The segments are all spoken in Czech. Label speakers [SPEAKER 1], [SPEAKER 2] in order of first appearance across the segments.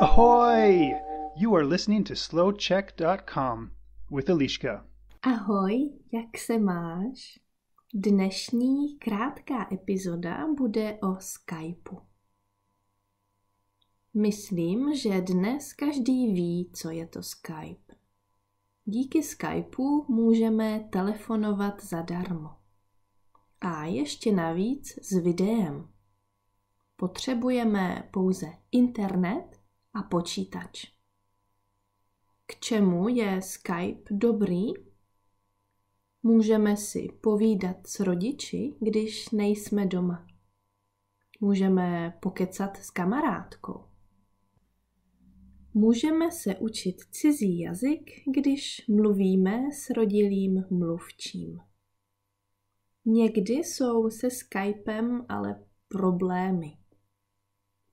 [SPEAKER 1] Ahoy! You are listening to slowcheck.com with Eliška.
[SPEAKER 2] Ahoj, jak se máš? Dnešní krátká epizoda bude o Skypeu. Myslím, že dnes každý ví, co je to Skype. Díky Skypeu můžeme telefonovat zadarmo. A ještě navíc s videem. Potřebujeme pouze internet a počítač. K čemu je Skype dobrý? Můžeme si povídat s rodiči, když nejsme doma. Můžeme pokecat s kamarádkou. Můžeme se učit cizí jazyk, když mluvíme s rodilým mluvčím. Někdy jsou se Skypem ale problémy.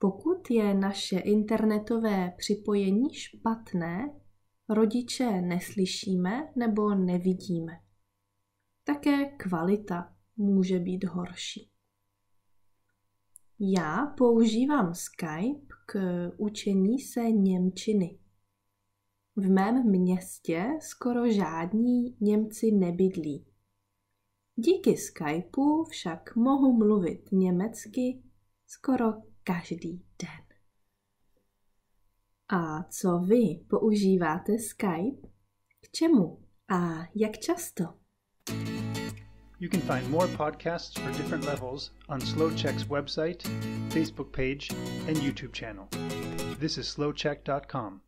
[SPEAKER 2] Pokud je naše internetové připojení špatné, rodiče neslyšíme nebo nevidíme. Také kvalita může být horší. Já používám Skype k učení se Němčiny. V mém městě skoro žádní Němci nebydlí. Díky Skypeu však mohu mluvit německy skoro každý den. A co vy používáte Skype? K čemu a jak často?
[SPEAKER 1] You can find more podcasts for different levels on SlowCheck's website, Facebook page, and YouTube channel. This is slowcheck.com.